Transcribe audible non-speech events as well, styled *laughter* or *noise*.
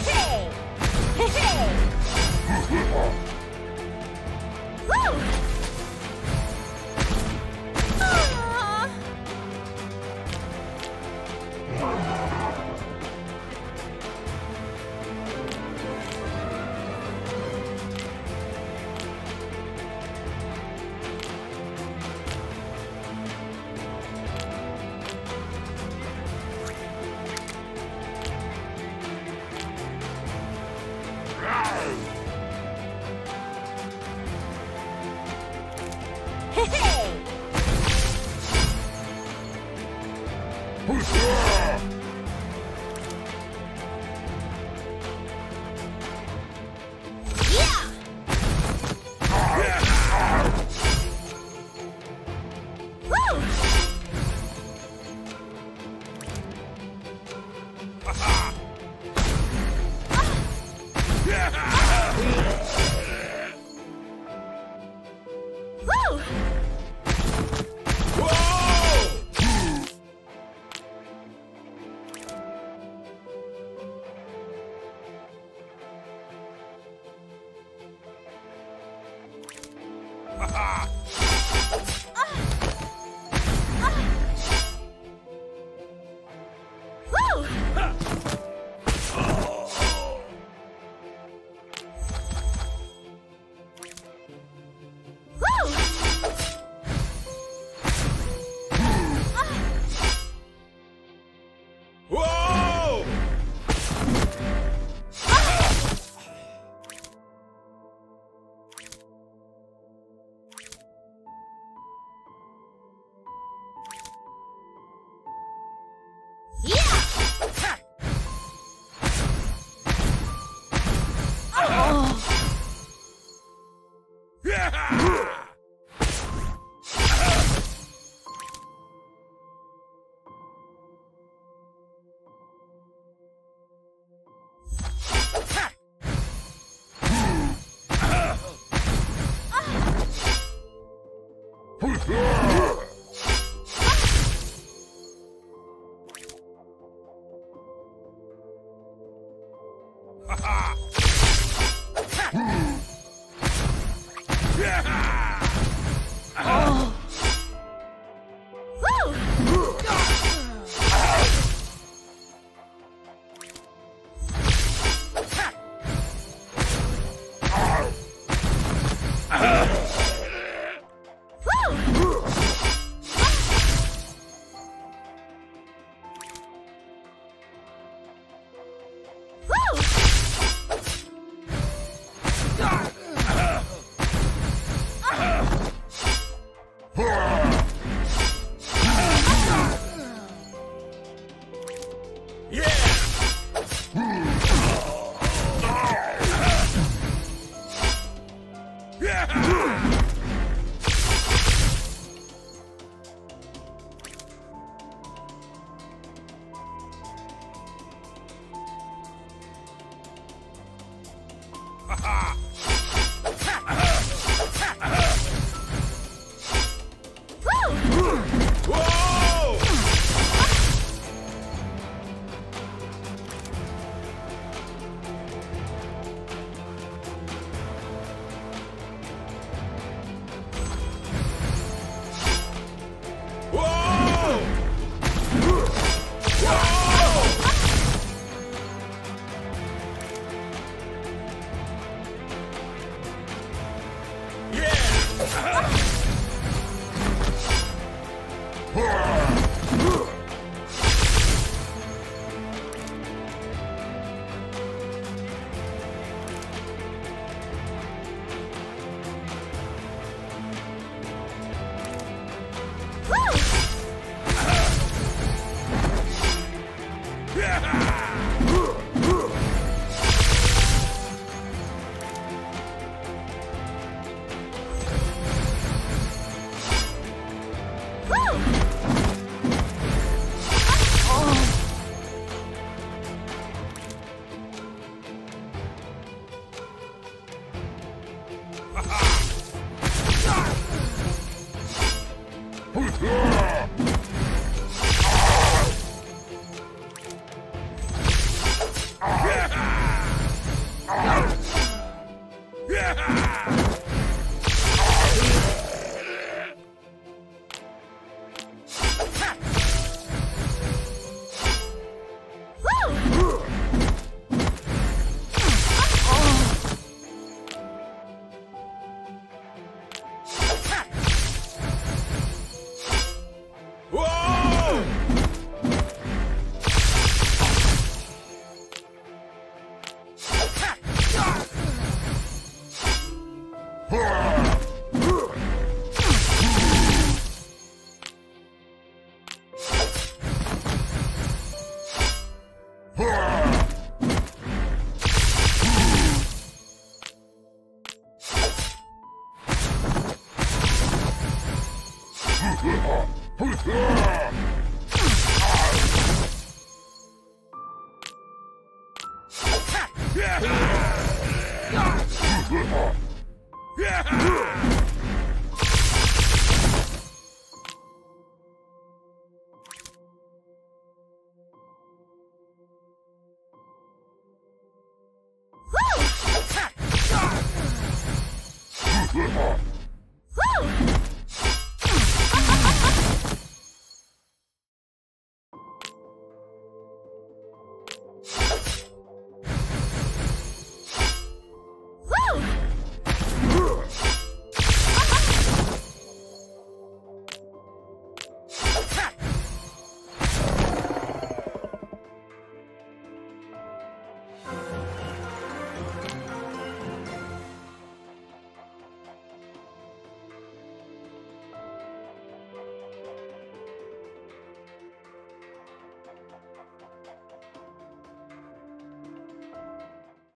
Hey! Ha ha! Woo! *laughs* *laughs* *laughs* 哈 *laughs* 哈 Woo!